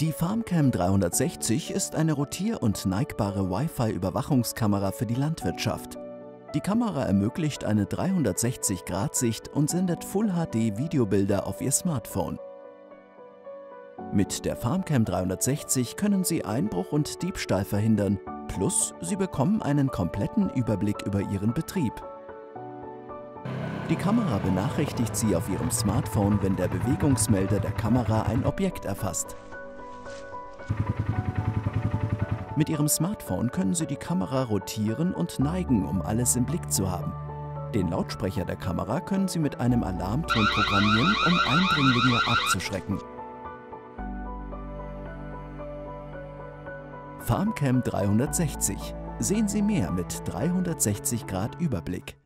Die FarmCam 360 ist eine rotier- und neigbare Wi-Fi-Überwachungskamera für die Landwirtschaft. Die Kamera ermöglicht eine 360-Grad-Sicht und sendet Full-HD-Videobilder auf Ihr Smartphone. Mit der FarmCam 360 können Sie Einbruch und Diebstahl verhindern, plus Sie bekommen einen kompletten Überblick über Ihren Betrieb. Die Kamera benachrichtigt Sie auf Ihrem Smartphone, wenn der Bewegungsmelder der Kamera ein Objekt erfasst. Mit Ihrem Smartphone können Sie die Kamera rotieren und neigen, um alles im Blick zu haben. Den Lautsprecher der Kamera können Sie mit einem Alarmton programmieren, um Eindringlinge abzuschrecken. FarmCam 360. Sehen Sie mehr mit 360 Grad Überblick.